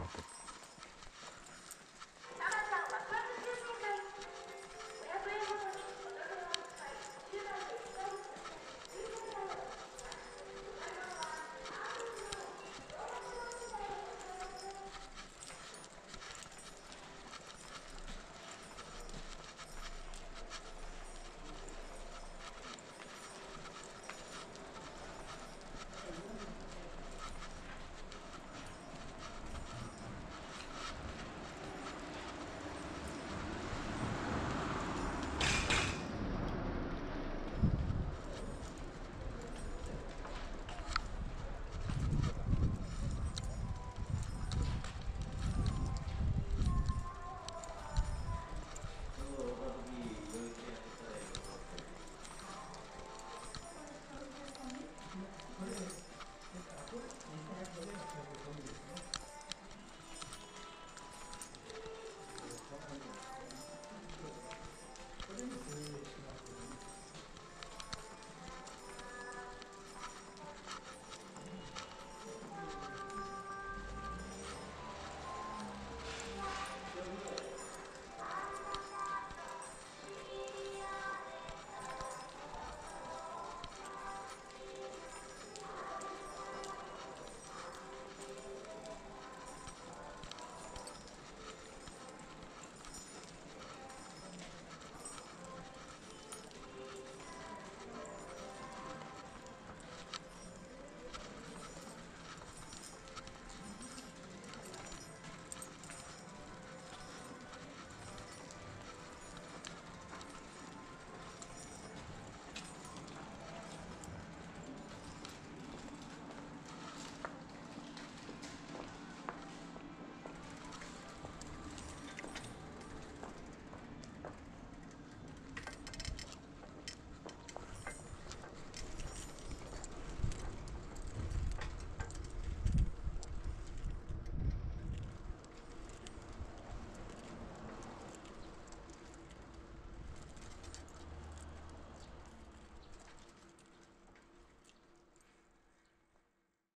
Marshall.